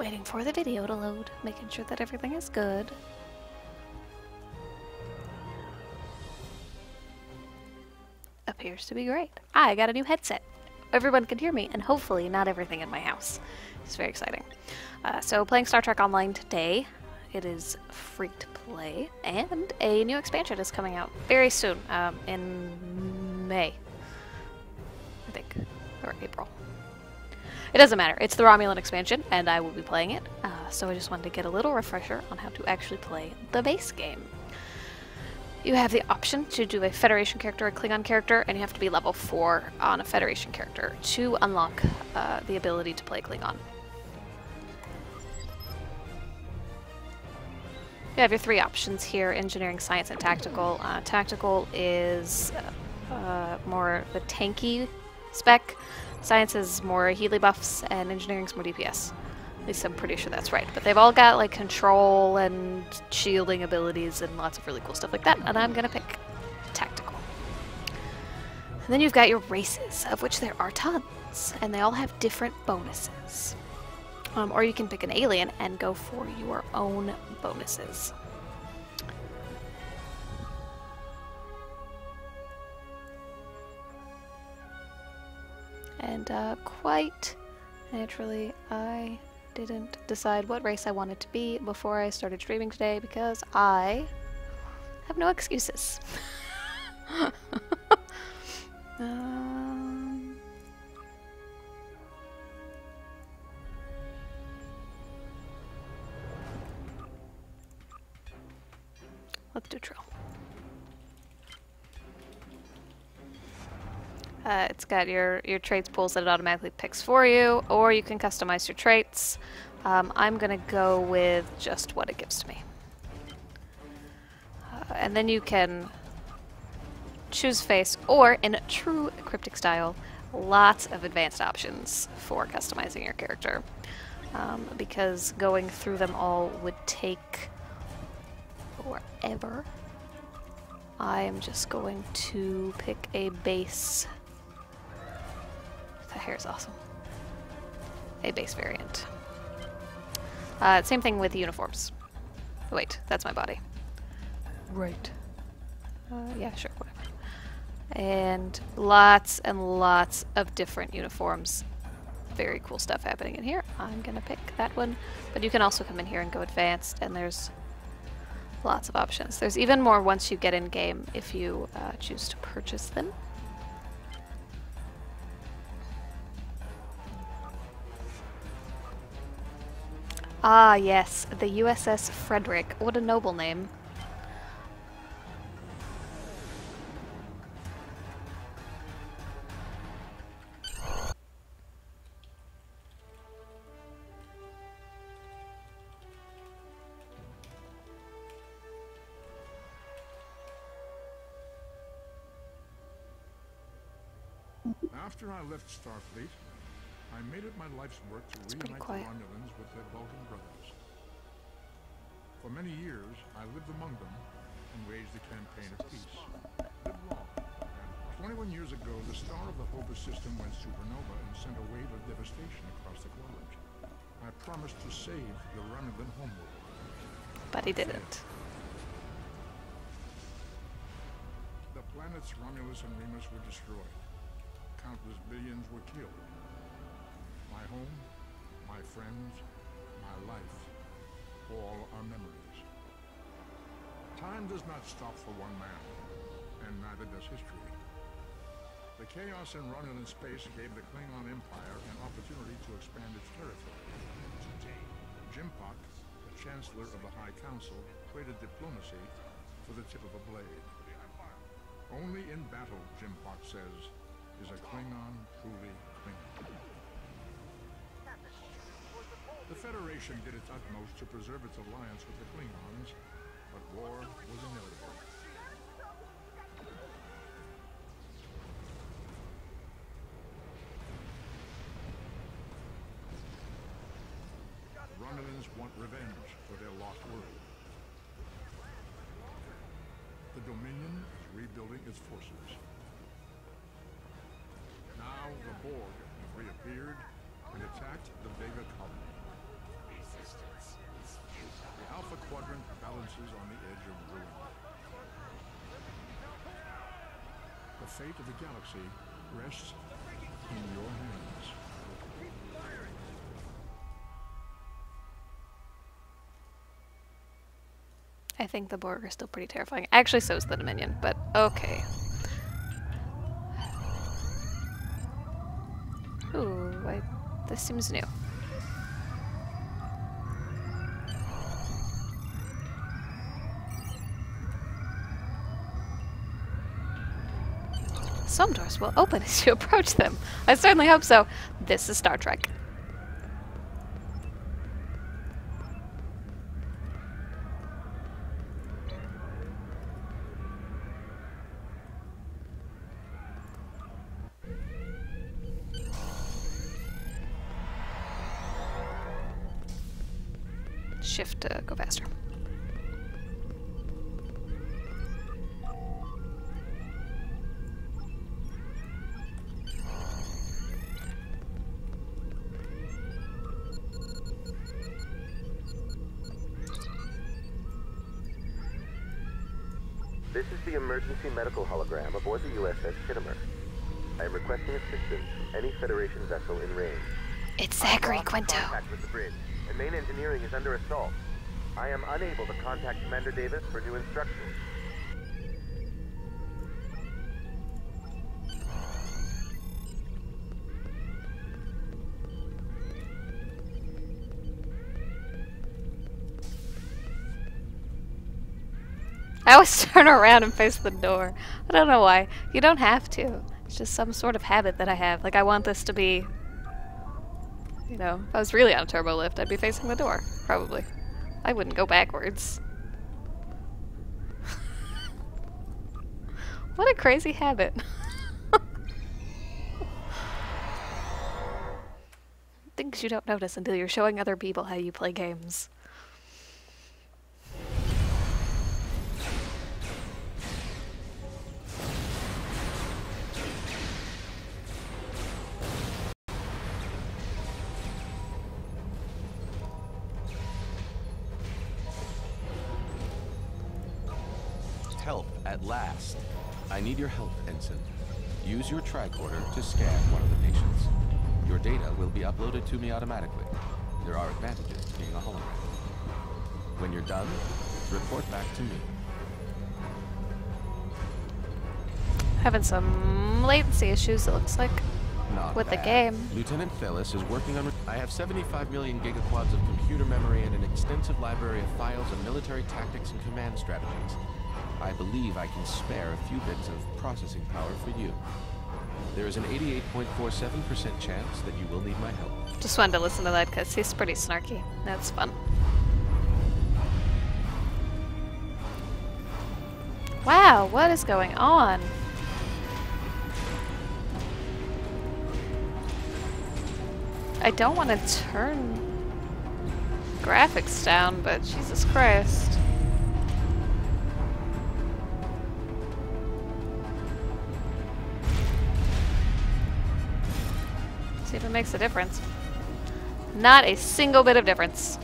Waiting for the video to load, making sure that everything is good. Appears to be great. I got a new headset. Everyone can hear me, and hopefully not everything in my house. It's very exciting. Uh, so playing Star Trek Online today. It is free to play, and a new expansion is coming out very soon, um, in May, I think, or April. It doesn't matter. It's the Romulan expansion, and I will be playing it. Uh, so I just wanted to get a little refresher on how to actually play the base game. You have the option to do a Federation character, a Klingon character, and you have to be level 4 on a Federation character to unlock uh, the ability to play Klingon. You have your three options here, engineering, science, and tactical. Uh, tactical is uh, more the tanky spec. Science is more Healy buffs, and engineering's more DPS. At least I'm pretty sure that's right. But they've all got like control and shielding abilities and lots of really cool stuff like that, and I'm gonna pick tactical. And then you've got your races, of which there are tons, and they all have different bonuses. Um, or you can pick an alien and go for your own bonuses. And uh, quite naturally, I didn't decide what race I wanted to be before I started streaming today because I have no excuses. got your, your traits pools that it automatically picks for you, or you can customize your traits. Um, I'm going to go with just what it gives to me. Uh, and then you can choose face, or in true cryptic style, lots of advanced options for customizing your character. Um, because going through them all would take forever. I am just going to pick a base that hair is awesome. A base variant. Uh, same thing with uniforms. Wait, that's my body. Right. Uh, yeah, sure, whatever. And lots and lots of different uniforms. Very cool stuff happening in here. I'm gonna pick that one. But you can also come in here and go advanced, and there's lots of options. There's even more once you get in game if you uh, choose to purchase them. Ah, yes, the USS Frederick. What a noble name. After I left Starfleet, I made it my life's work to It's reunite the. Romulans with their Vulcan brothers. For many years, I lived among them and waged a campaign of peace. Lived long. 21 years ago, the star of the Hobus system went supernova and sent a wave of devastation across the quadrant. I promised to save the Romulan homeworld. But he didn't. The planets Romulus and Remus were destroyed. Countless billions were killed. My home, my friends, my life, all are memories. Time does not stop for one man, and neither does history. The chaos in Romulan space gave the Klingon Empire an opportunity to expand its territory. J'mpok, the Chancellor of the High Council, traded diplomacy for the tip of a blade. Only in battle, J'mpok says, is a Klingon truly Klingon. The Federation did its utmost to preserve its alliance with the Klingons, but war was inevitable. Romulans want revenge for their lost world. The Dominion is rebuilding its forces. Now the Borg have reappeared and attacked the Vega colony. The Alpha Quadrant balances on the edge of ruin. The fate of the galaxy rests in your hands. I think the Borg are still pretty terrifying. Actually, so is the Dominion, but okay. Ooh, I, this seems new. Some doors will open as you approach them. I certainly hope so. This is Star Trek. This is the emergency medical hologram aboard the USS Khitomer. I am requesting assistance from any Federation vessel in range. It's Zachary Quinto. Contact with the bridge, and main engineering is under assault. I am unable to contact Commander Davis for new instructions. I always turn around and face the door. I don't know why. You don't have to. It's just some sort of habit that I have. Like, I want this to be. You know, if I was really on a turbo lift, I'd be facing the door. Probably. I wouldn't go backwards. what a crazy habit. Things you don't notice until you're showing other people how you play games. Use your tricorder to scan one of the patients. Your data will be uploaded to me automatically. There are advantages to being a hologram. When you're done, report back to me. Having some latency issues, it looks like. Not With the game. Lieutenant Phyllis is working on. I have 75 million gigaquads of computer memory and an extensive library of files on military tactics and command strategies. I believe I can spare a few bits of processing power for you. There is an 88.47% chance that you will need my help. Just wanted to listen to that because he's pretty snarky. That's fun. Wow, what is going on? I don't want to turn graphics down, but Jesus Christ. It makes a difference. Not a single bit of difference.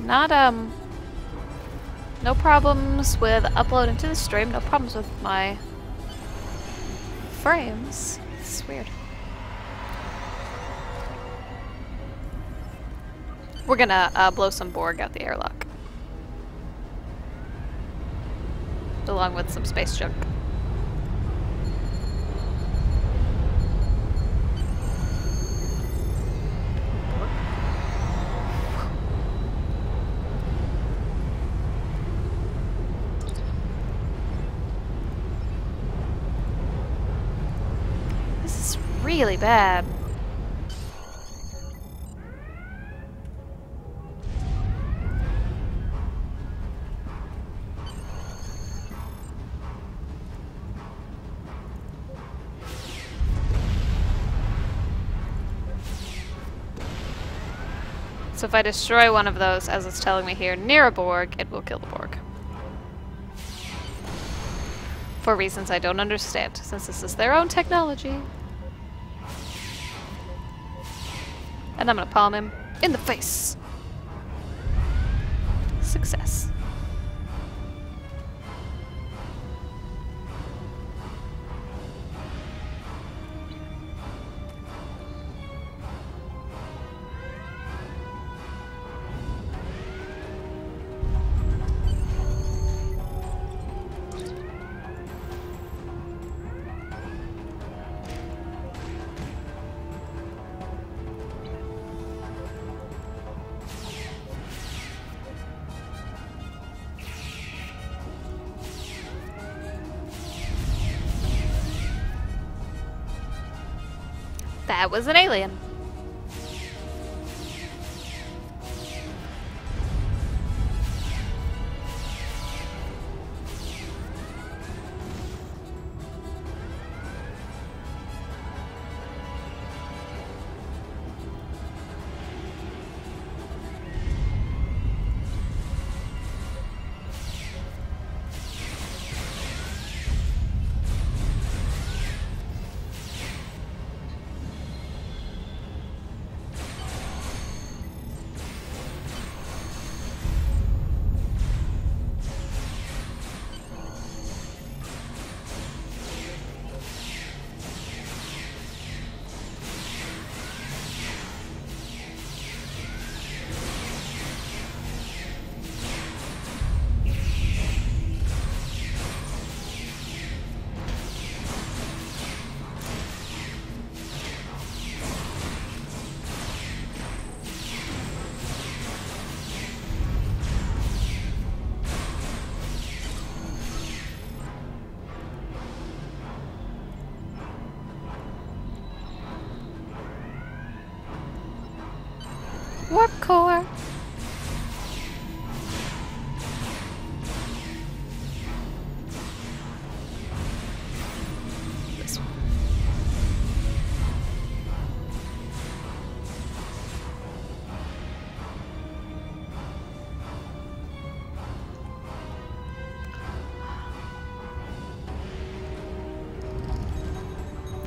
Not, um... No problems with uploading to the stream, no problems with my frames. It's weird. We're gonna uh, blow some Borg out the airlock. Along with some space junk. This is really bad. So if I destroy one of those, as it's telling me here, near a Borg, it will kill the Borg. For reasons I don't understand, since this is their own technology. And I'm gonna palm him in the face. Success. That was an alien.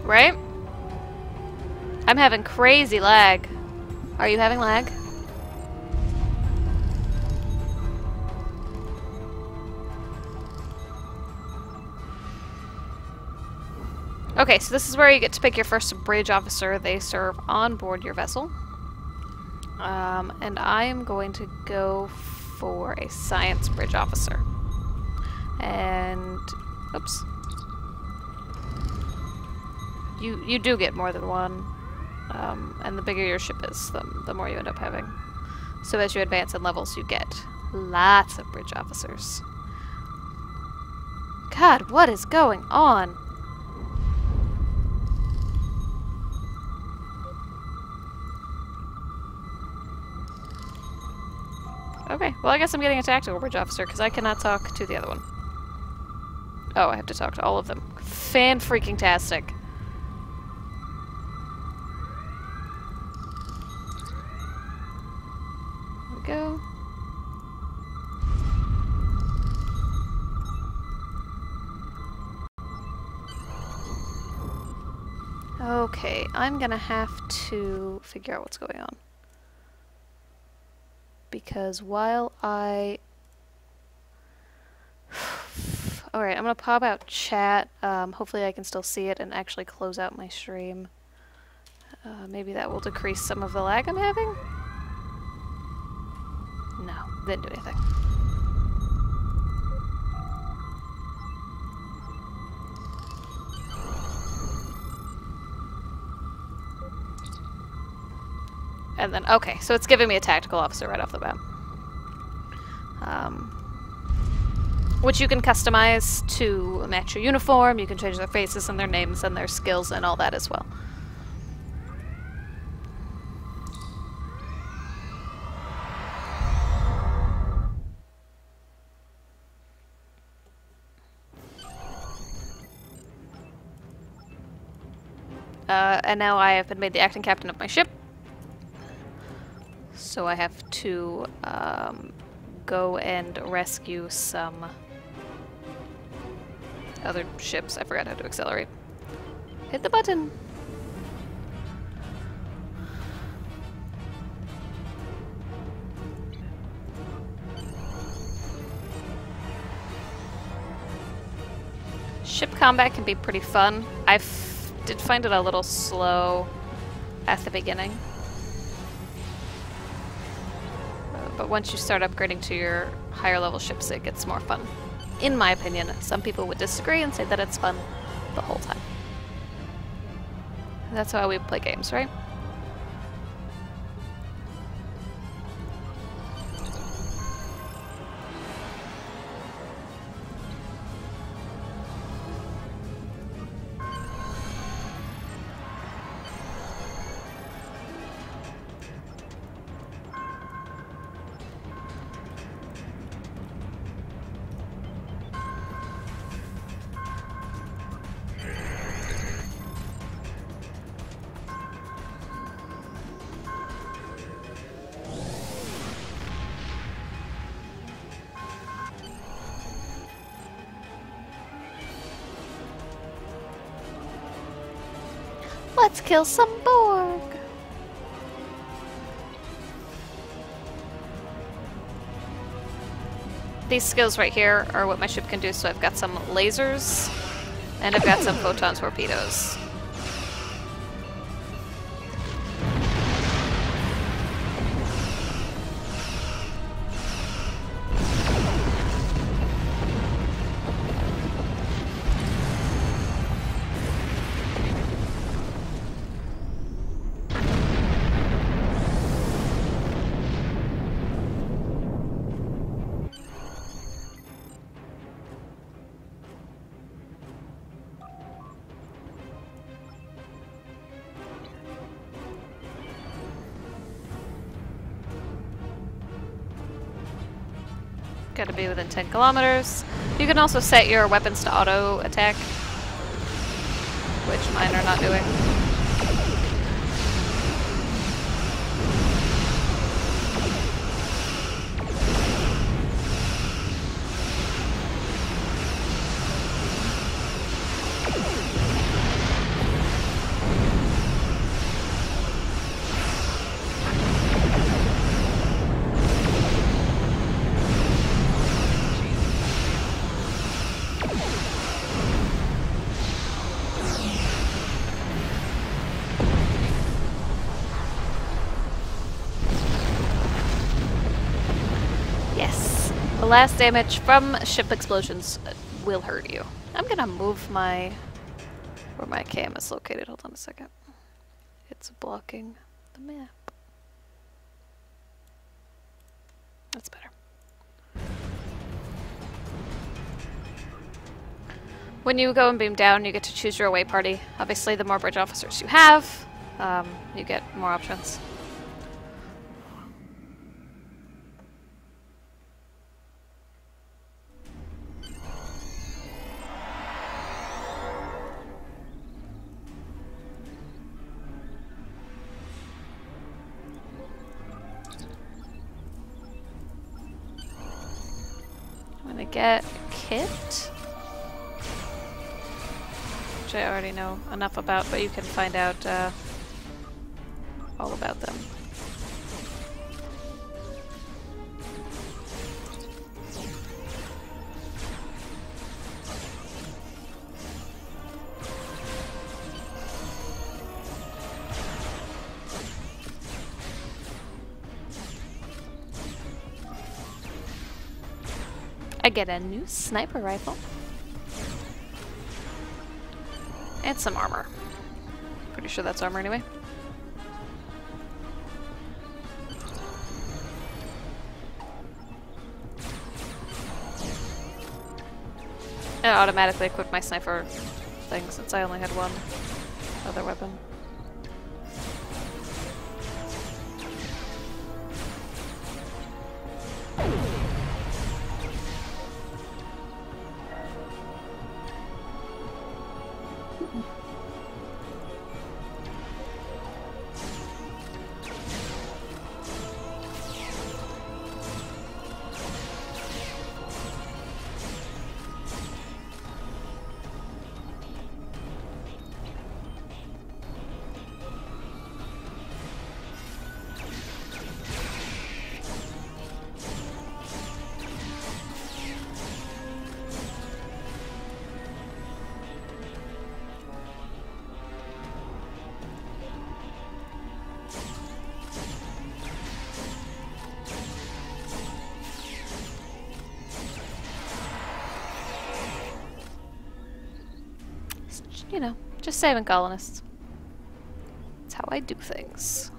Right? I'm having crazy lag. Are you having lag? Okay, so this is where you get to pick your first bridge officer. They serve on board your vessel. Um, and I am going to go for a science bridge officer. And, oops. You, you do get more than one. Um, and the bigger your ship is, the, the more you end up having. So as you advance in levels, you get lots of bridge officers. God, what is going on? Okay, well I guess I'm getting a tactical bridge officer because I cannot talk to the other one. Oh, I have to talk to all of them. Fan Okay, I'm gonna have to figure out what's going on because while I... Alright, I'm gonna pop out chat. Um, hopefully I can still see it and actually close out my stream. Uh, maybe that will decrease some of the lag I'm having? No, didn't do anything. And then, okay, so it's giving me a tactical officer right off the bat. Um, which you can customize to match your uniform. You can change their faces and their names and their skills and all that as well. Uh, and now I have been made the acting captain of my ship. So I have to um, go and rescue some other ships. I forgot how to accelerate. Hit the button. Ship combat can be pretty fun. I did find it a little slow at the beginning. But once you start upgrading to your higher level ships, it gets more fun. In my opinion, some people would disagree and say that it's fun the whole time. That's why we play games, right? Let's kill some Borg! These skills right here are what my ship can do, so I've got some lasers, and I've got some photon torpedoes. Within 10 kilometers. You can also set your weapons to auto attack, which mine are not doing. The last damage from ship explosions will hurt you. I'm gonna move my... where my cam is located. Hold on a second. It's blocking the map. That's better. When you go and beam down, you get to choose your away party. Obviously, the more bridge officers you have, um, you get more options. Get kit. Which I already know enough about, but you can find out uh, all about them. I get a new sniper rifle. And some armor. Pretty sure that's armor anyway. I automatically equipped my sniper thing since I only had one other weapon. Just saving colonists. That's how I do things.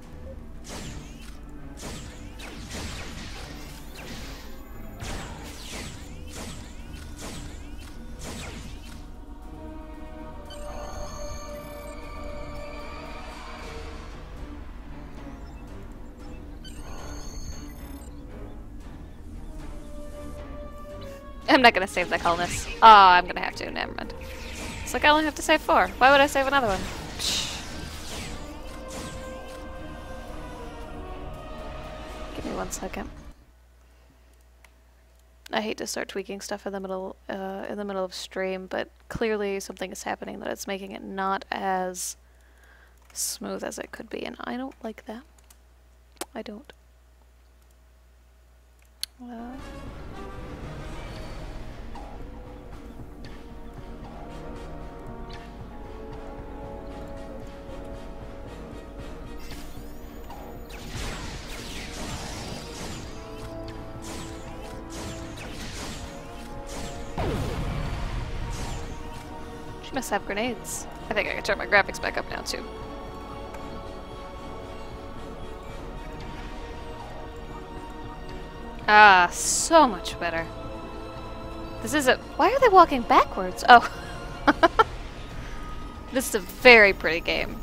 I'm not gonna save the colonists. Oh, I'm gonna have to. Never mind. It's like I only have to save four. Why would I save another one? Give me one second. I hate to start tweaking stuff in the middle uh, in the middle of stream, but clearly something is happening that it's making it not as smooth as it could be, and I don't like that. I don't. Uh, Have grenades. I think I can turn my graphics back up now too. Ah, so much better. This is a- why are they walking backwards? Oh. this is a very pretty game.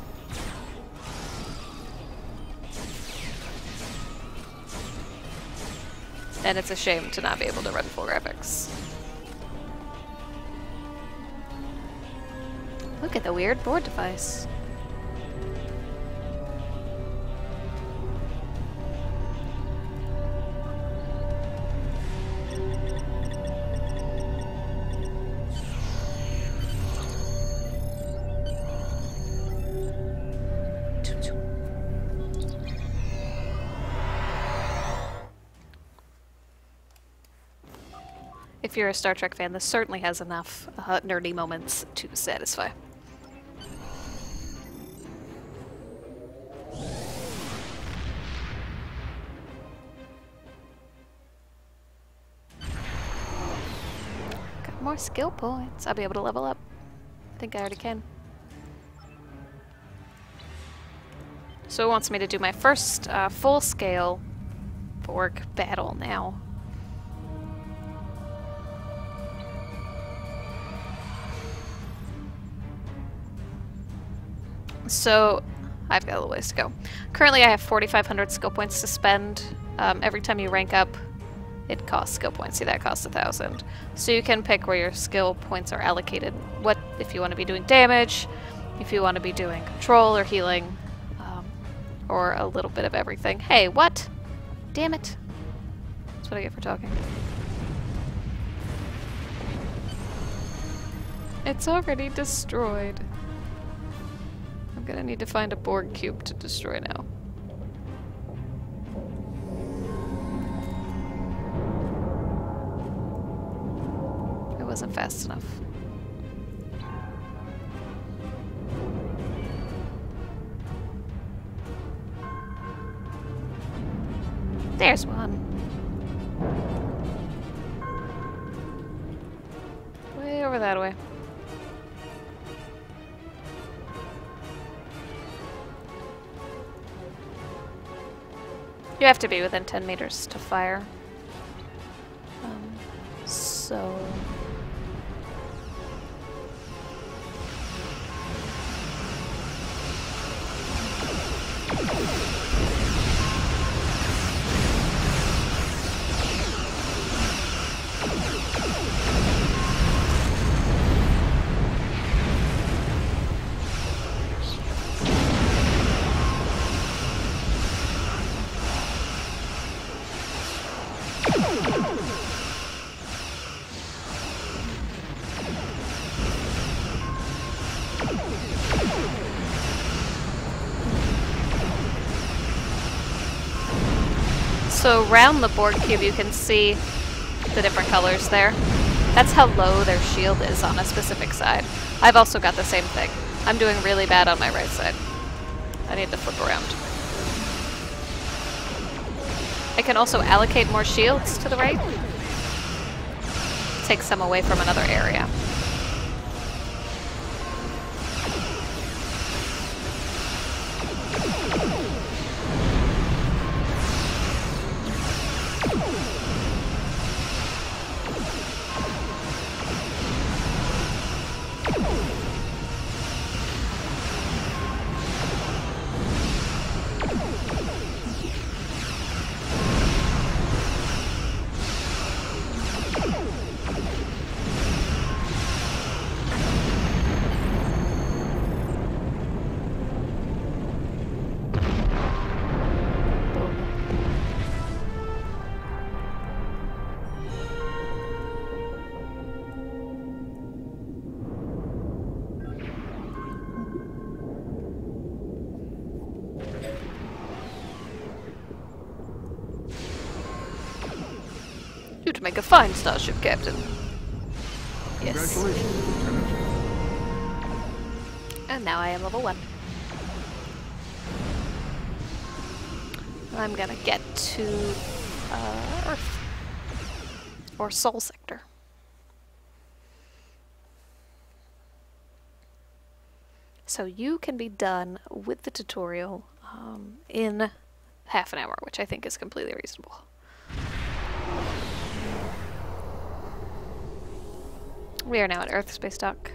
And it's a shame to not be able to run full graphics. Look at the weird Borg device. If you're a Star Trek fan, this certainly has enough uh, nerdy moments to satisfy. More skill points. I'll be able to level up. I think I already can. So it wants me to do my first uh, full-scale Borg battle now. So, I've got a little ways to go. Currently, I have 4,500 skill points to spend. Um, every time you rank up, it costs skill points. See, that costs a thousand. So you can pick where your skill points are allocated. What if you want to be doing damage, if you want to be doing control or healing, um, or a little bit of everything. Hey, what? Damn it! That's what I get for talking. It's already destroyed. I'm gonna need to find a Borg cube to destroy now. Wasn't fast enough. There's one. Way over that way. You have to be within 10 meters to fire. Around the Borg cube you can see the different colors there. That's how low their shield is on a specific side. I've also got the same thing. I'm doing really bad on my right side. I need to flip around. I can also allocate more shields to the right. Take some away from another area. you You'd make a fine starship captain. Yes. And now I am level 1. I'm gonna get to uh, Earth. Or Sol Sector. So you can be done with the tutorial um, in half an hour, which I think is completely reasonable. We are now at Earth Space Dock,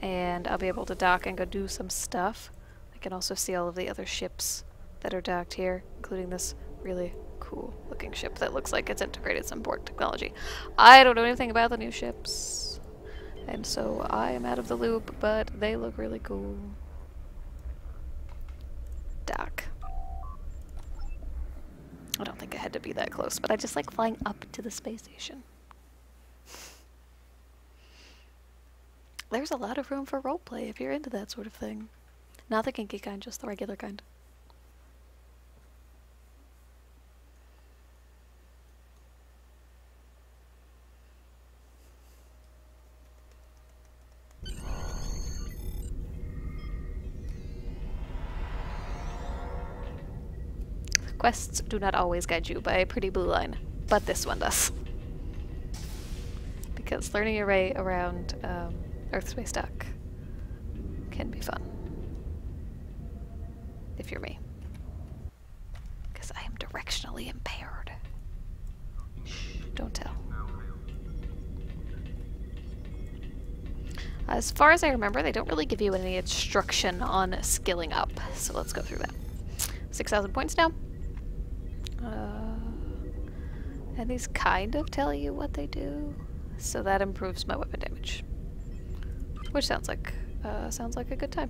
and I'll be able to dock and go do some stuff. I can also see all of the other ships that are docked here, including this really cool looking ship that looks like it's integrated some Borg technology. I don't know anything about the new ships, and so I am out of the loop, but they look really cool. Dock. I don't think I had to be that close, but I just like flying up to the space station. There's a lot of room for roleplay if you're into that sort of thing. Not the kinky kind, just the regular kind. Quests do not always guide you by a pretty blue line, but this one does. Because learning your way around um, Earth Space Dock can be fun. If you're me. Because I am directionally impaired. Don't tell. As far as I remember, they don't really give you any instruction on skilling up, so let's go through that. 6,000 points now. Uh, and these kind of tell you what they do, so that improves my weapon damage. Which sounds like uh, sounds like a good time.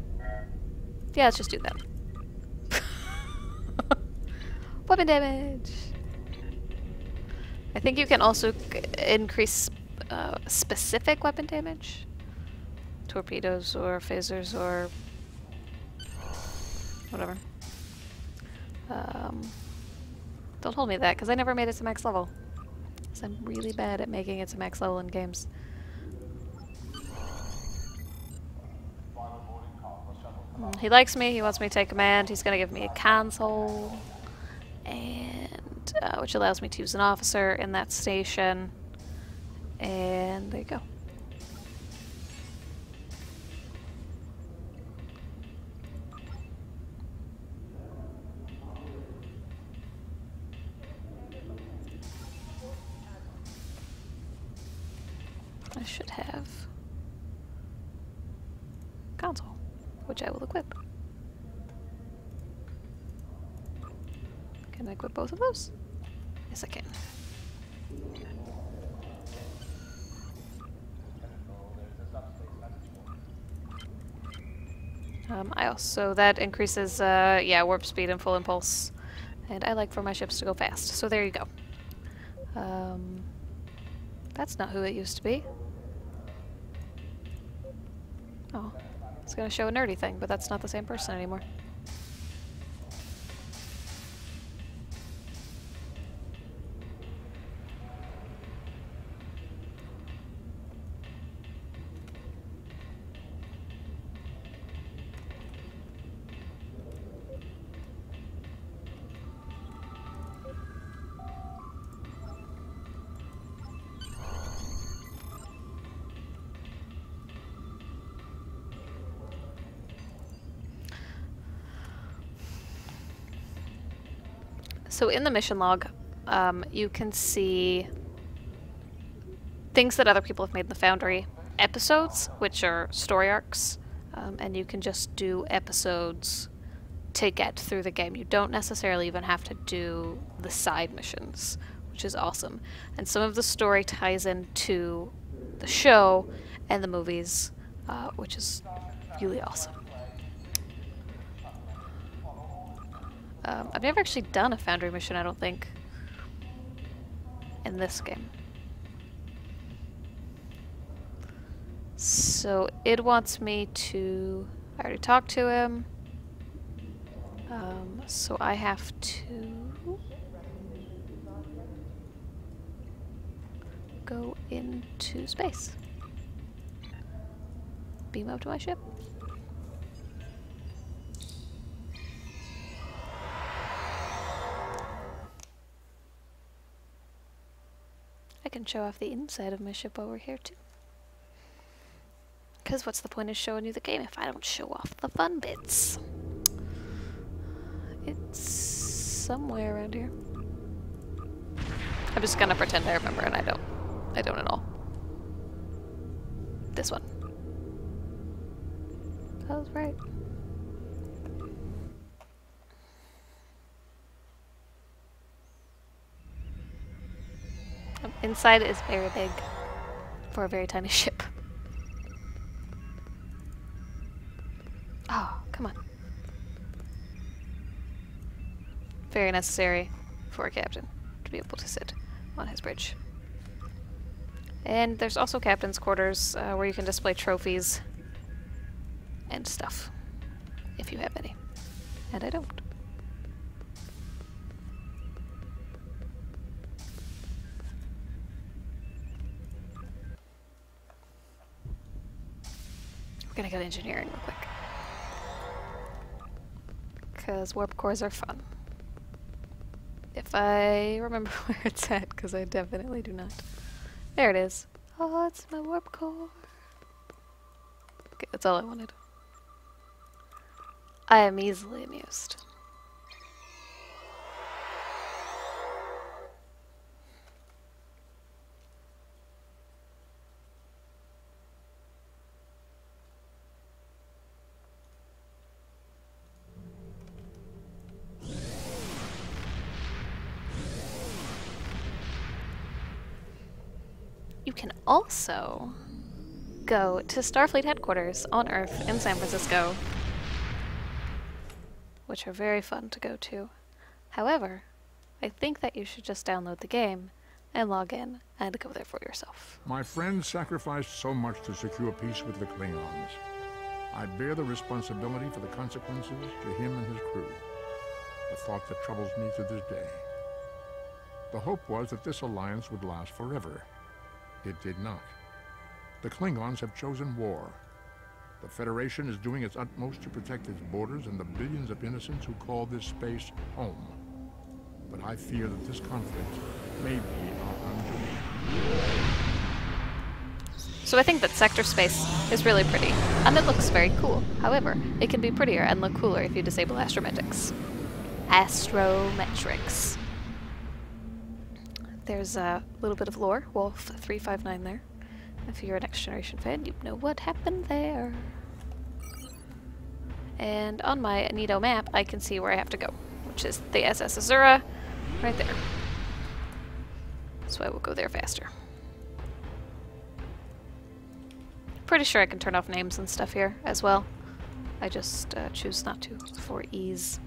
Yeah, let's just do that. weapon damage. I think you can also increase uh, specific weapon damage, torpedoes or phasers or whatever. Um, don't hold me that, because I never made it to max level. Because I'm really bad at making it to max level in games. He likes me, he wants me to take command, he's gonna give me a console, and uh, which allows me to use an officer in that station, and there you go. Also, that increases, uh, yeah, warp speed and full impulse. And I like for my ships to go fast, so there you go. Um, that's not who it used to be. Oh, it's gonna show a nerdy thing, but that's not the same person anymore. So in the mission log, um, you can see things that other people have made in the Foundry episodes, which are story arcs, um, and you can just do episodes to get through the game. You don't necessarily even have to do the side missions, which is awesome. And some of the story ties into the show and the movies, uh, which is really awesome. Um, I've never actually done a Foundry mission, I don't think, in this game. So it wants me to. I already talked to him. Um, so I have to go into space. Beam up to my ship. Can show off the inside of my ship while we're here too. Because what's the point of showing you the game if I don't show off the fun bits? It's somewhere around here. I'm just gonna pretend I remember and I don't. I don't at all. This one. That was right. Inside is very big for a very tiny ship. Oh, come on. Very necessary for a captain to be able to sit on his bridge. And there's also captain's quarters uh, where you can display trophies and stuff, if you have any. And I don't. We're gonna go to engineering real quick. Because warp cores are fun. If I remember where it's at, because I definitely do not. There it is. Oh, it's my warp core. Okay, that's all I wanted. I am easily amused. Also go to Starfleet headquarters on Earth in San Francisco, which are very fun to go to. However, I think that you should just download the game and log in and go there for yourself. My friend sacrificed so much to secure peace with the Klingons. I bear the responsibility for the consequences to him and his crew. A thought that troubles me to this day. The hope was that this alliance would last forever. It did not. The Klingons have chosen war. The Federation is doing its utmost to protect its borders and the billions of innocents who call this space home. But I fear that this conflict may be our undoing. So I think that sector space is really pretty, and it looks very cool. However, it can be prettier and look cooler if you disable astrometrics. Astrometrics. There's a little bit of lore, Wolf 359 there. If you're a Next Generation fan, you know what happened there. And on my Anito map, I can see where I have to go, which is the SS Azura, right there. So I will go there faster. Pretty sure I can turn off names and stuff here as well. I just uh, choose not to for ease.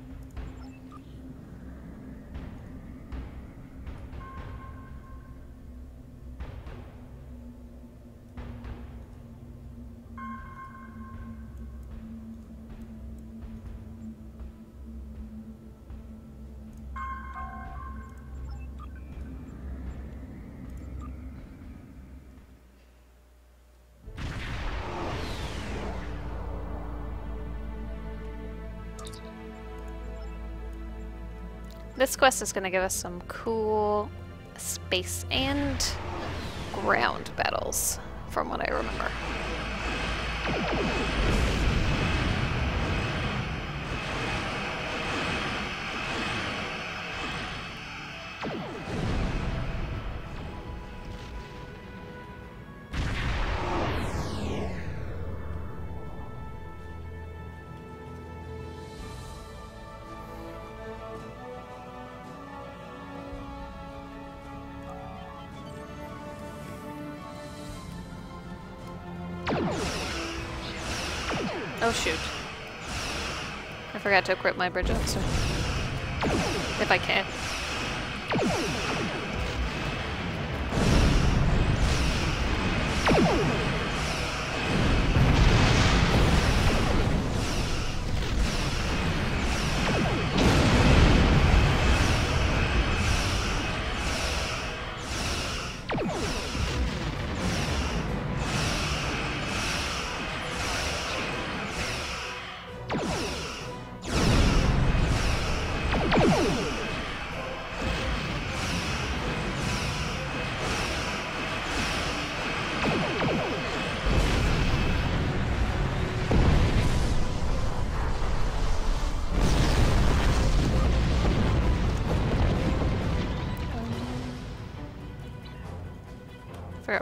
Quest is going to give us some cool space and ground battles, from what I remember. Forgot to equip my bridge officer. If I can.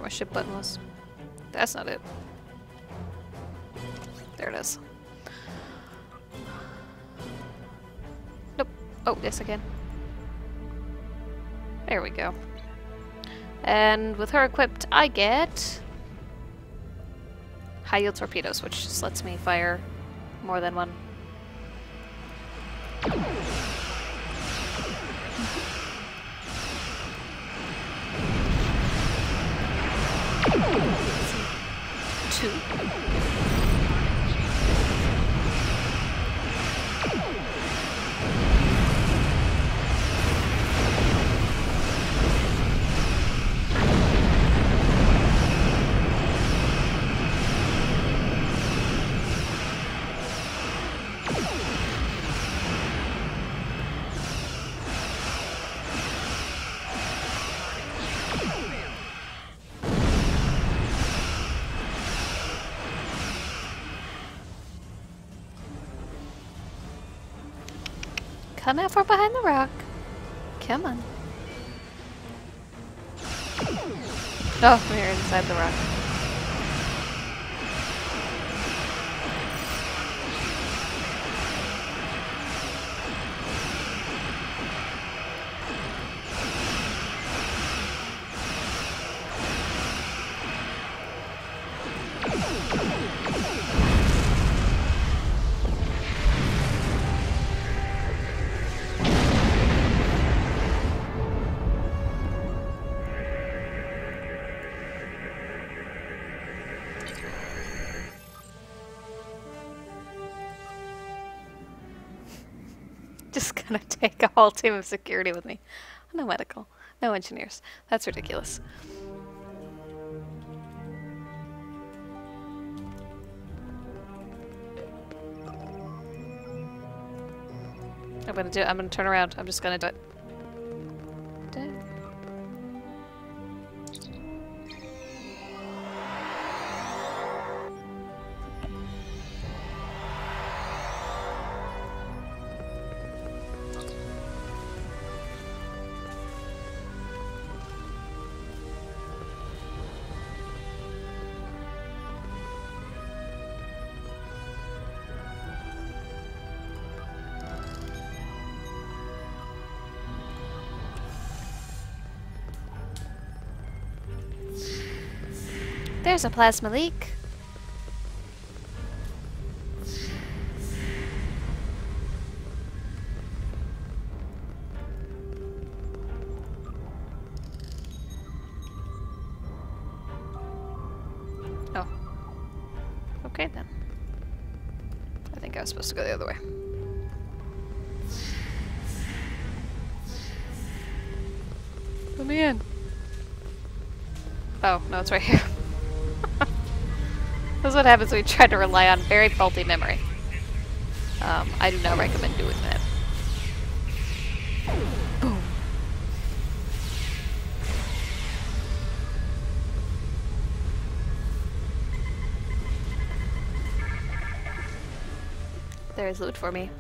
What ship button was. That's not it. There it is. Nope. Oh, yes again. There we go. And with her equipped, I get high yield torpedoes, which just lets me fire more than one. Come out from behind the rock. Come on. Oh, we're inside the rock. Gonna take a whole team of security with me. No medical, no engineers. That's ridiculous. I'm gonna do it. I'm gonna turn around. I'm just gonna do it. There's a plasma leak. Oh. Okay then. I think I was supposed to go the other way. Let me in. Oh, no, it's right here. What happens when you try to rely on very faulty memory. Um, I do not recommend doing that. Boom. There is loot for me.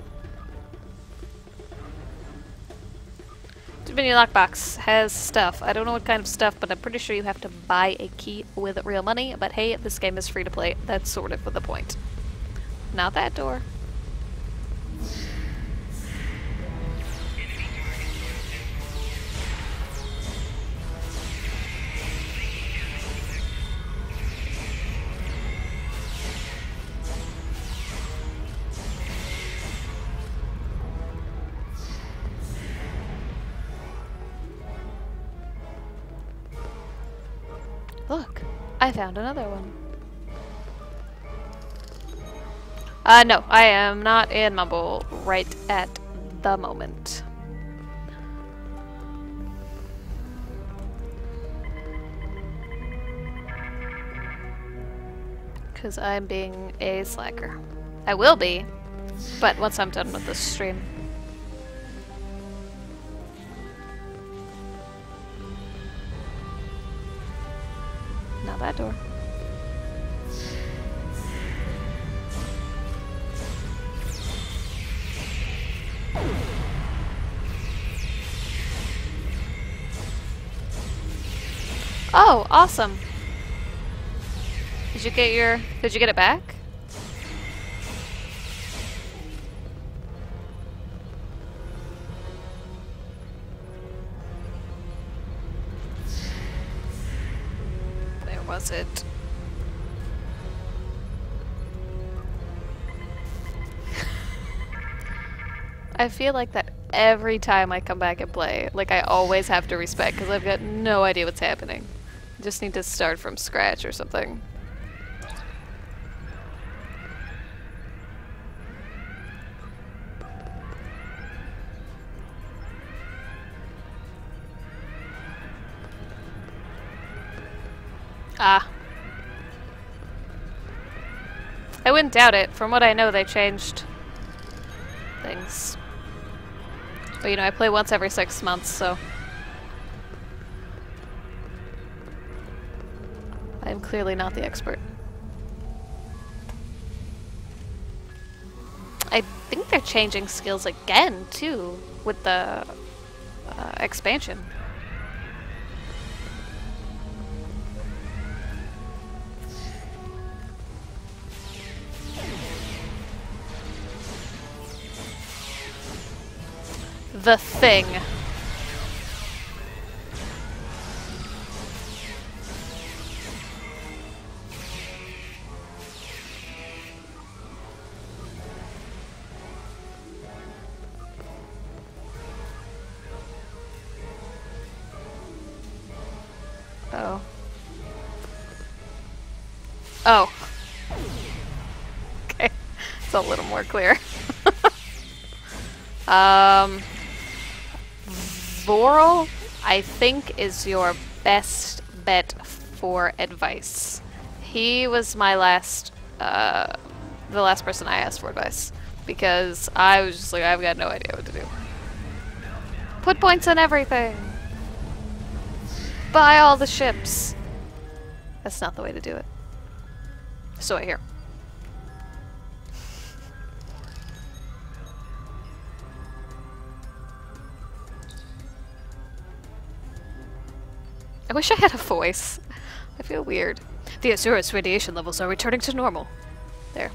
Dominion lockbox has stuff. I don't know what kind of stuff, but I'm pretty sure you have to buy a key with real money. But hey, this game is free to play. That's sort of the point. Not that door. Found another one. Uh, no, I am not in Mumble right at the moment. Because I'm being a slacker. I will be, but once I'm done with this stream. That door. Oh, awesome. Did you get your did you get it back? I feel like that every time I come back and play. Like I always have to respect because I've got no idea what's happening. Just need to start from scratch or something. Ah. I wouldn't doubt it. From what I know, they changed things. But you know, I play once every six months, so. I'm clearly not the expert. I think they're changing skills again, too, with the uh, expansion. The thing. Oh. Oh. Okay. It's a little more clear. um... Voral, I think, is your best bet for advice. He was my last, uh, the last person I asked for advice. Because I was just like, I've got no idea what to do. Put points on everything! Buy all the ships! That's not the way to do it. So I hear. Wish I had a voice. I feel weird. The Azura's radiation levels are returning to normal. There.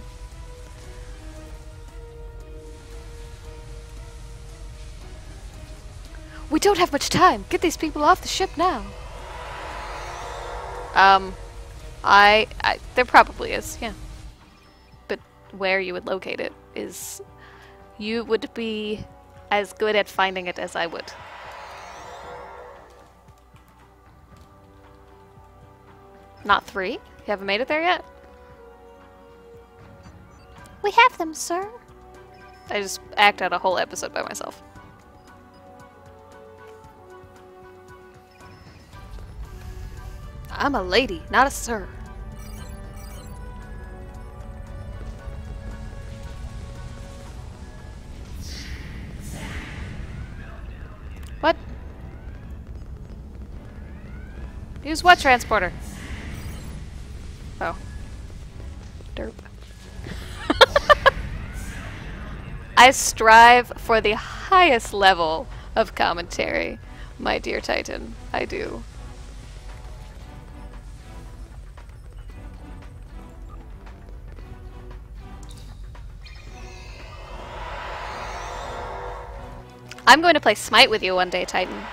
We don't have much time. Get these people off the ship now. Um, I, I there probably is, yeah. But where you would locate it is you would be as good at finding it as I would. Not three? You haven't made it there yet? We have them, sir. I just act out a whole episode by myself. I'm a lady, not a sir. What? Use what transporter? Oh. Derp. I strive for the highest level of commentary, my dear Titan. I do. I'm going to play Smite with you one day, Titan.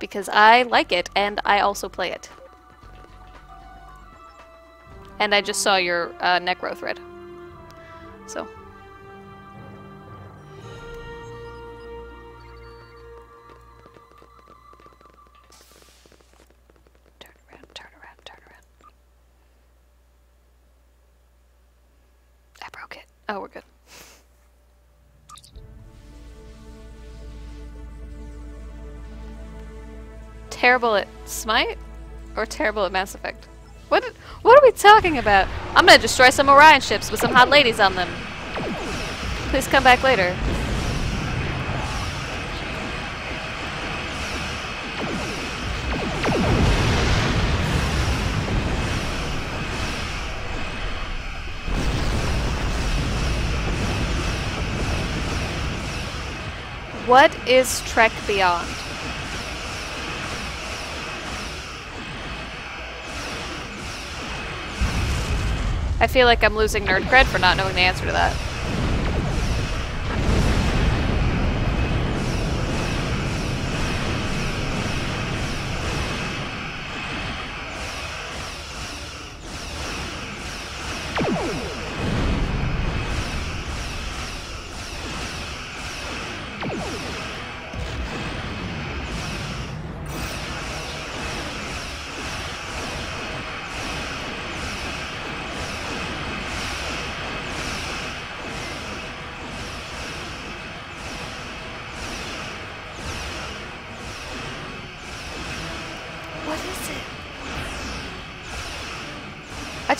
Because I like it, and I also play it. And I just saw your uh, necro thread. So. Turn around, turn around, turn around. I broke it. Oh, we're good. terrible at Smite or terrible at Mass Effect? What, what are we talking about? I'm gonna destroy some Orion ships with some hot ladies on them. Please come back later. What is Trek Beyond? I feel like I'm losing nerd cred for not knowing the answer to that.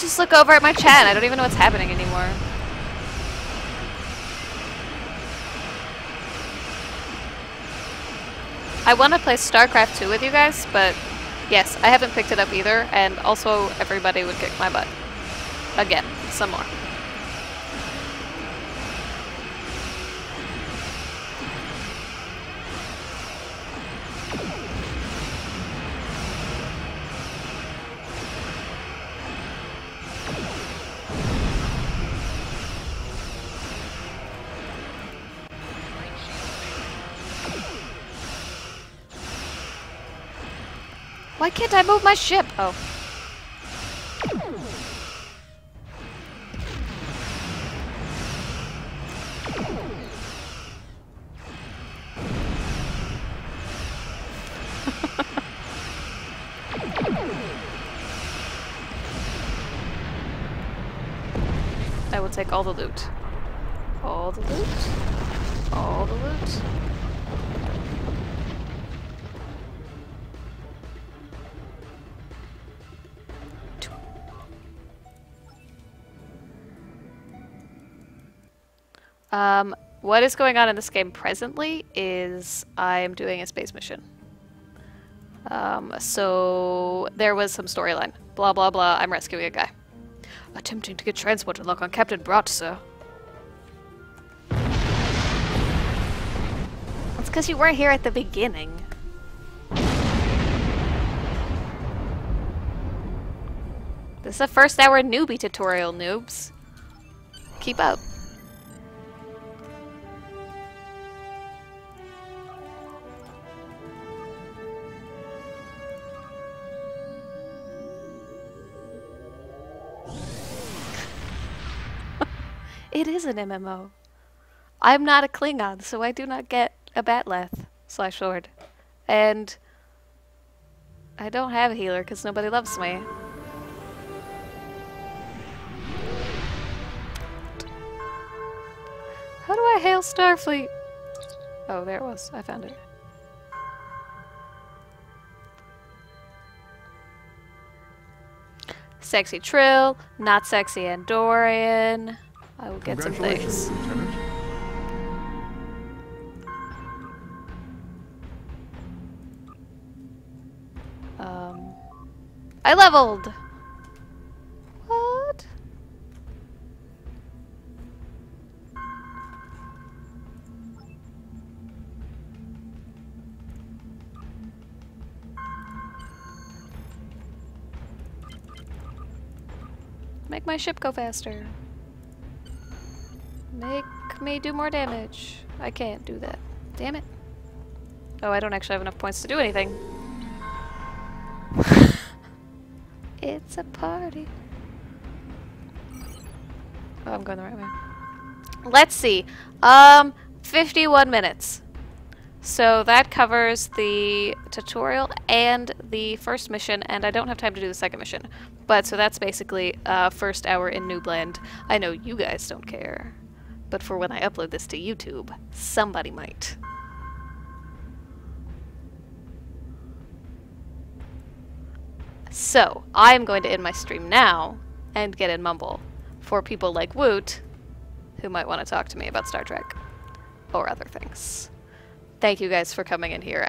Just look over at my chat. I don't even know what's happening anymore. I want to play StarCraft 2 with you guys, but yes, I haven't picked it up either, and also everybody would kick my butt. Again, some more. Why can't I move my ship? Oh. I will take all the loot. All the loot. All the loot. Um, what is going on in this game presently is I am doing a space mission. Um, so there was some storyline. Blah blah blah. I'm rescuing a guy. Attempting to get transport to lock on Captain Brat, sir. That's because you weren't here at the beginning. This is a first hour newbie tutorial, noobs. Keep up. It is an MMO. I'm not a Klingon, so I do not get a Bat'leth slash sword. And I don't have a healer because nobody loves me. How do I hail Starfleet? Oh, there it was. I found it. Sexy Trill, not sexy Andorian. I will get some things. Lieutenant. Um, I leveled. What? Make my ship go faster. Make me do more damage. I can't do that. Damn it. Oh, I don't actually have enough points to do anything. it's a party. Oh, I'm going the right way. Let's see. Um, 51 minutes. So that covers the tutorial and the first mission, and I don't have time to do the second mission. But so that's basically uh, first hour in Noobland. I know you guys don't care, but for when I upload this to YouTube, somebody might. So, I am going to end my stream now and get in Mumble for people like Woot who might want to talk to me about Star Trek or other things. Thank you guys for coming in here.